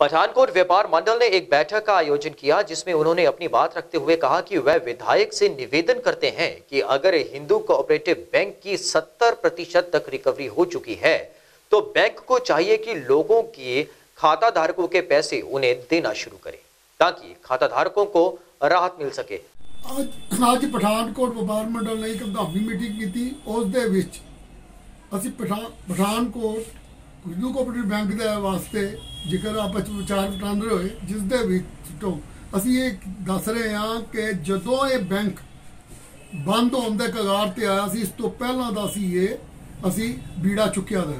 पठानकोट व्यापार मंडल ने एक बैठक का आयोजन किया जिसमें उन्होंने अपनी बात रखते हुए कहा कि वह विधायक से निवेदन करते हैं कि अगर हिंदू कोऑपरेटिव बैंक की 70 प्रतिशत तक रिकवरी हो चुकी है तो बैंक को चाहिए कि लोगों के खाता धारकों के पैसे उन्हें देना शुरू करे ताकि खाता धारकों को राहत मिल सके ਅੱਜ ਅੱਜ ਪਠਾਨਕੋਟ ਵਪਾਰ ਮੰਡਲ ਨੇ ਇੱਕ ਗੰਭੀਰ ਮੀਟਿੰਗ ਕੀਤੀ ਉਸ ਦੇ ਵਿੱਚ ਅਸੀਂ ਪਠਾਨ ਪਠਾਨਕੋਟ ਹਿੰਦੂ ਕੋਆਪਰੇਟਿਵ ਬੈਂਕ ਦੇ ਵਾਸਤੇ ਜੇਕਰ ਆਪਾਂ ਵਿਚਾਰ ਵਟਾਂਦਰੇ ਹੋਏ ਜਿਸ ਦੇ ਵਿੱਚ ਤੋਂ ਅਸੀਂ ਇਹ ਦੱਸ ਰਹੇ ਹਾਂ ਕਿ ਜਦੋਂ ਇਹ ਬੈਂਕ ਬੰਦ ਹੋਣ ਦੇ ਕਗਾਰ ਤੇ ਆਇਆ ਸੀ, ਇਸ ਤੋਂ ਪਹਿਲਾਂ ਦਾ ਸੀ ਇਹ, ਅਸੀਂ ਬੀੜਾ ਚੁੱਕਿਆ ਦਾ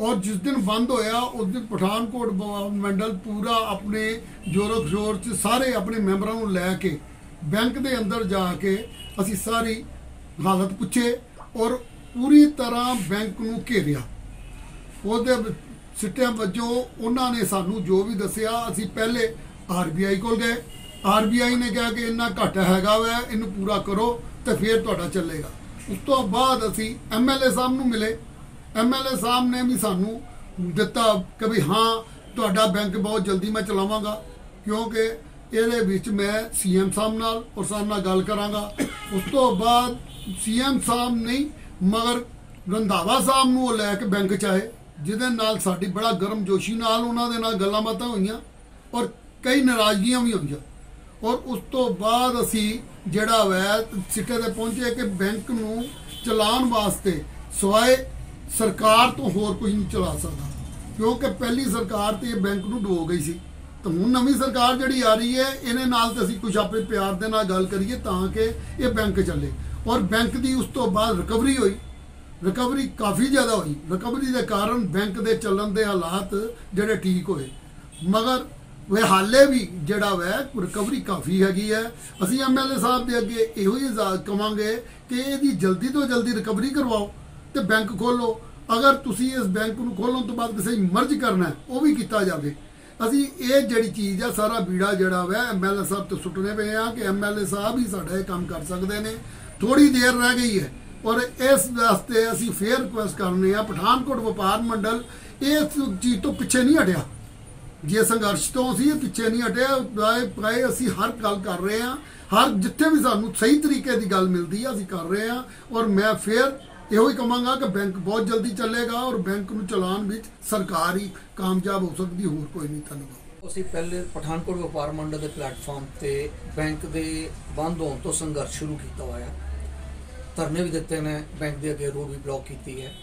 ਔਰ ਜਿਸ ਦਿਨ ਬੰਦ ਹੋਇਆ, ਉਸ ਦਿਨ ਪਠਾਨਕੋਟ ਮੰਡਲ ਪੂਰਾ ਆਪਣੇ ਜੋਰੋ ਖਸ਼ੋਰ ਚ ਸਾਰੇ ਆਪਣੇ ਮੈਂਬਰਾਂ ਨੂੰ ਲੈ ਕੇ ਬੈਂਕ ਦੇ ਅੰਦਰ ਜਾ ਕੇ ਅਸੀਂ ਸਾਰੀ ਹਾਲਤ ਪੁੱਛੇ ਔਰ ਪੂਰੀ ਤਰ੍ਹਾਂ ਬੈਂਕ ਨੂੰ ਘੇਰਿਆ। ਉਹਦੇ ਸਿੱਟਿਆਂ ਵਜੋਂ ਉਹਨਾਂ ਨੇ ਸਾਨੂੰ ਜੋ ਵੀ ਦੱਸਿਆ, ਅਸੀਂ ਪਹਿਲੇ ਆਰਬੀਆਈ ਕੋਲ ਗਏ। ਆਰਬੀਆਈ ਨੇ ਕਿਹਾ ਕਿ ਇੰਨਾ ਘਾਟਾ ਹੈਗਾ ਵੈ, ਇਹਨੂੰ ਪੂਰਾ ਕਰੋ ਤੇ ਫਿਰ ਤੁਹਾਡਾ ਚੱਲੇਗਾ। ਉਸ ਤੋਂ ਬਾਅਦ ਅਸੀਂ ਐਮਐਲਏ ਸਾਹਿਬ ਨੂੰ ਮਿਲੇ। ਐਮਐਲਏ ਸਾਹਿਬ ਨੇ ਵੀ ਸਾਨੂੰ ਦਿੱਤਾ ਕਿ ਵੀ ਹਾਂ, ਤੁਹਾਡਾ ਬੈਂਕ ਬਹੁਤ ਜਲਦੀ ਮੈਂ ਚਲਾਵਾਂਗਾ, ਕਿਉਂਕਿ ਇਹਦੇ ਵਿੱਚ ਮੈਂ ਸੀਐਮ ਸਾਹਿਬ ਨਾਲ ਔਰ ਸਾਹਿਬ ਨਾਲ ਗੱਲ ਕਰਾਂਗਾ। ਉਸ ਤੋਂ ਬਾਅਦ ਸੀਐਮ ਸਾਹਿਬ ਨਹੀਂ, ਮਗਰ ਰੰਧਾਵਾ ਸਾਹਿਬ ਨੂੰ ਉਹ ਲੈ ਕੇ ਬੈਂਕ ਚ ਆਏ। ਜਿਹਦੇ ਨਾਲ ਸਾਡੀ ਬੜਾ ਗਰਮ ਜੋਸ਼ੀ ਨਾਲ ਉਹਨਾਂ ਦੇ ਨਾਲ ਗੱਲਾਂ ਬਾਤਾਂ ਹੋਈਆਂ ਔਰ ਕਈ ਨਾਰਾਜ਼ਗੀਆਂ ਵੀ ਹੋਈਆਂ। ਔਰ ਉਸ ਤੋਂ ਬਾਅਦ ਅਸੀਂ ਜਿਹੜਾ ਵੈ ਸਿੱਟੇ ਤੇ ਪਹੁੰਚੇ ਕਿ ਬੈਂਕ ਨੂੰ ਚਲਾਉਣ ਵਾਸਤੇ ਸਵਾਏ ਸਰਕਾਰ ਤੋਂ ਹੋਰ ਕੁਝ ਨਹੀਂ ਚਲਾ ਸਕਦਾ। ਕਿਉਂਕਿ ਪਹਿਲੀ ਸਰਕਾਰ ਤੇ ਇਹ ਬੈਂਕ ਨੂੰ ਡੁਬੋ ਗਈ ਸੀ। ਤਾਂ ਹੁਣ ਨਵੀਂ ਸਰਕਾਰ ਜਿਹੜੀ ਆ ਰਹੀ ਹੈ ਇਹਨੇ ਨਾਲ ਤੇ ਅਸੀਂ ਕੁਝ ਆਪਣੇ ਪਿਆਰ ਦੇ ਨਾਲ ਗੱਲ ਕਰੀਏ ਤਾਂ ਕਿ ਇਹ ਬੈਂਕ ਚੱਲੇ। ਔਰ ਬੈਂਕ ਦੀ ਉਸ ਤੋਂ ਬਾਅਦ ਰਿਕਵਰੀ ਹੋਈ। ਰਿਕਵਰੀ ਕਾਫੀ ਜ਼ਿਆਦਾ ਹੋਈ। ਰਿਕਵਰੀ ਦੇ ਕਾਰਨ ਬੈਂਕ ਦੇ ਚੱਲਣ ਦੇ ਹਾਲਾਤ ਜਿਹੜੇ ਠੀਕ ਹੋਏ। ਮਗਰ ਵੇ ਹਾਲੇ ਵੀ ਜਿਹੜਾ ਵੈ ਰਿਕਵਰੀ ਕਾਫੀ ਹੈਗੀ ਹੈ। ਅਸੀਂ ਐਮਐਲਏ ਸਾਹਿਬ ਦੇ ਅੱਗੇ ਇਹੋ ਹੀ ਇਜ਼ਾ- ਕਵਾਂਗੇ ਕਿ ਇਹਦੀ ਜਲਦੀ ਤੋਂ ਜਲਦੀ ਰਿਕਵਰੀ ਕਰਵਾਓ ਤੇ ਬੈਂਕ ਖੋਲੋ ਅਗਰ ਤੁਸੀਂ ਇਸ ਬੈਂਕ ਨੂੰ ਖੋਲਣ ਤੋਂ ਬਾਅਦ ਕਿਸੇ ਮਰਜ ਕਰਨਾ ਉਹ ਵੀ ਕੀਤਾ ਜਾਵੇ। ਅਸੀਂ ਇਹ ਜਿਹੜੀ ਚੀਜ਼ ਆ, ਸਾਰਾ ਬੀੜਾ ਜਿਹੜਾ ਵੈ ਐਮਐਲਏ ਸਾਹਿਬ ਤੋਂ ਸੁੱਟਨੇ ਪਏ ਆ ਕਿ ਐਮਐਲਏ ਸਾਹਿਬ ਹੀ ਸਾਡਾ ਇਹ ਕੰਮ ਕਰ ਸਕਦੇ ਨੇ। ਥੋੜੀ ਦੇਰ ਰਹਿ ਗਈ ਹੈ। ਔਰ ਇਸ ਵਾਸਤੇ ਅਸੀਂ ਫੇਰ ਰਿਕੁਐਸਟ ਕਰਨੇ ਆ, ਪਠਾਨਕੋਟ ਵਪਾਰ ਮੰਡਲ ਇਸ ਚੀਜ਼ ਤੋਂ ਪਿੱਛੇ ਨਹੀਂ ਹਟਿਆ। ਜੇ ਸੰਘਰਸ਼ ਤੋਂ ਅਸੀਂ ਪਿੱਛੇ ਨਹੀਂ ਹਟਿਆ ਰਾਏ ਪ੍ਰਾਏ ਅਸੀਂ ਹਰ ਗੱਲ ਕਰ ਰਹੇ ਹਾਂ, ਹਰ ਜਿੱਥੇ ਵੀ ਸਾਨੂੰ ਸਹੀ ਤਰੀਕੇ ਦੀ ਗੱਲ ਮਿਲਦੀ ਹੈ ਅਸੀਂ ਕਰ ਰਹੇ ਹਾਂ, ਔਰ ਮੈਂ ਫੇਰ ਇਹੋ ਹੀ ਕਹਾਂਗਾ ਕਿ ਬੈਂਕ ਬਹੁਤ ਜਲਦੀ ਚੱਲੇਗਾ ਔਰ ਬੈਂਕ ਨੂੰ ਚਲਾਉਣ ਵਿੱਚ ਸਰਕਾਰ ਹੀ ਕਾਮਯਾਬ ਹੋ ਸਕਦੀ, ਹੋਰ ਕੋਈ ਨਹੀਂ ਧੰਨਵਾਦ। ਅਸੀਂ ਪਹਿਲੇ ਪਠਾਨਕੋਟ ਵਪਾਰ ਮੰਡਲ ਦੇ ਪਲੇਟਫਾਰਮ ਤੇ ਬੈਂਕ ਦੇ ਬੰਦ ਹੋਣ ਤੋਂ ਸੰਘਰਸ਼ ਸ਼ੁਰੂ ਕੀਤਾ ਹੋਇਆ। ਧਰਨੇ ਵੀ ਦਿੱਤੇ ਨੇ, ਬੈਂਕ ਦੇ ਅੱਗੇ ਰੋਡ ਵੀ ਬਲੌਕ ਕੀਤੀ ਹੈ।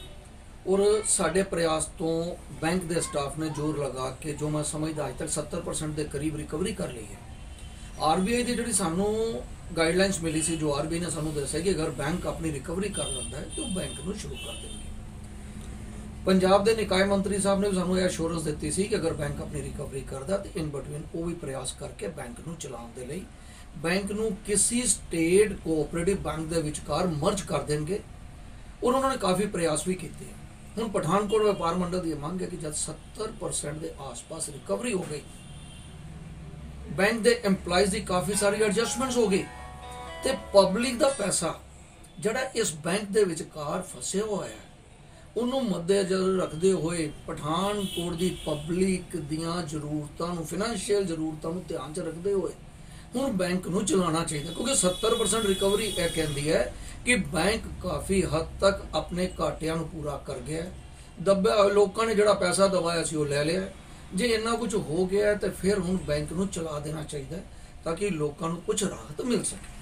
ਔਰ ਸਾਡੇ ਪ੍ਰਯਾਸ ਤੋਂ ਬੈਂਕ ਦੇ ਸਟਾਫ ਨੇ ਜ਼ੋਰ ਲਗਾ ਕੇ, ਜੋ ਮੈਂ ਸਮਝਦਾ ਅੱਜ ਤੱਕ 70% ਦੇ ਕਰੀਬ ਰਿਕਵਰੀ ਕਰ ਲਈ ਹੈ। ਆਰਬੀਆਈ ਦੀ ਜਿਹੜੀ ਸਾਨੂੰ ਗਾਈਡਲਾਈਨਸ ਮਿਲੀ ਸੀ, ਜੋ ਆਰਬੀਆਈ ਨੇ ਸਾਨੂੰ ਦੱਸਿਆ ਕਿ ਅਗਰ ਬੈਂਕ ਆਪਣੀ ਰਿਕਵਰੀ ਕਰ ਲੈਂਦਾ ਹੈ, ਤਾਂ ਉਹ ਬੈਂਕ ਨੂੰ ਸ਼ੁਰੂ ਕਰ ਦੇਣਗੇ ਪੰਜਾਬ ਦੇ ਨਿਕਾਇ ਮੰਤਰੀ ਸਾਹਿਬ ਨੇ ਵੀ ਸਾਨੂੰ ਇਹ ਅਸ਼ੋਰੈਂਸ ਦਿੱਤੀ ਸੀ ਕਿ ਅਗਰ ਬੈਂਕ ਆਪਣੀ ਰਿਕਵਰੀ ਕਰਦਾ, ਤੇ ਇਨ ਬਿਟਵੀਨ ਉਹ ਵੀ ਪ੍ਰਯਾਸ ਕਰਕੇ ਬੈਂਕ ਨੂੰ ਚਲਾਉਣ ਦੇ ਲਈ ਬੈਂਕ ਨੂੰ ਕਿਸੇ ਸਟੇਟ ਕੋਆਪਰੇਟਿਵ ਬੈਂਕ ਦੇ ਵਿਚਕਾਰ ਮਰਜ ਕਰ ਦੇਣਗੇ। ਔਰ ਉਹਨਾਂ ਨੇ ਕਾਫੀ ਪ੍ਰਯਾਸ ਵੀ ਕੀਤੇ। ਹੁਣ ਪਠਾਨਕੋਟ ਵਪਾਰ ਮੰਡਲ ਦੀ ਇਹ ਮੰਗ ਹੈ ਕਿ ਜਦ 70% ਦੇ ਆਸ-ਪਾਸ ਰਿਕਵਰੀ ਹੋ ਗਈ, ਬੈਂਕ ਦੇ EMPLOYEES ਦੀ ਕਾਫੀ ਸਾਰੀ ਐਡਜਸਟਮੈਂਟਸ ਹੋ ਗਈ ਤੇ ਪਬਲਿਕ ਦਾ ਪੈਸਾ ਜਿਹੜਾ ਇਸ ਬੈਂਕ ਦੇ ਵਿਚਕਾਰ ਫਸਿਆ ਹੋਇਆ ਹੈ, ਉਹਨੂੰ ਮੱਦੇਨਜ਼ਰ ਰੱਖਦੇ ਹੋਏ ਪਠਾਨਕੋਟ ਦੀ ਪਬਲਿਕ ਦੀਆਂ ਜ਼ਰੂਰਤਾਂ ਨੂੰ ਫਾਈਨੈਂਸ਼ੀਅਲ ਜ਼ਰੂਰਤਾਂ ਨੂੰ ਧਿਆਨ 'ਚ ਰੱਖਦੇ ਹੋਏ ਹੁਣ ਬੈਂਕ ਨੂੰ ਚਲਾਉਣਾ ਚਾਹੀਦਾ। ਕਿਉਂਕਿ 70% ਰਿਕਵਰੀ ਇਹ ਕਹਿੰਦੀ ਹੈ ਕਿ ਬੈਂਕ ਕਾਫੀ ਹੱਦ ਤੱਕ ਆਪਣੇ ਘਾਟਿਆਂ ਨੂੰ ਪੂਰਾ ਕਰ ਗਿਆ ਦੱਬਿਆ ਲੋਕਾਂ ਨੇ ਜਿਹੜਾ ਪੈਸਾ ਦਵਾਇਆ ਸੀ ਉਹ ਲੈ ਲਿਆ ਜੇ ਇੰਨਾ ਕੁਝ ਹੋ ਗਿਆ ਹੈ, ਤੇ ਫਿਰ ਹੁਣ ਬੈਂਕ ਨੂੰ ਚਲਾ ਦੇਣਾ ਚਾਹੀਦਾ ਤਾਂ ਕਿ ਲੋਕਾਂ ਨੂੰ ਕੁਝ ਰਾਹਤ ਮਿਲ ਸਕੇ।